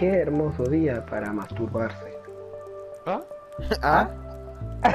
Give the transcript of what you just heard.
qué hermoso día para masturbarse. ¿Ah? ¿Ah? ¿Ah?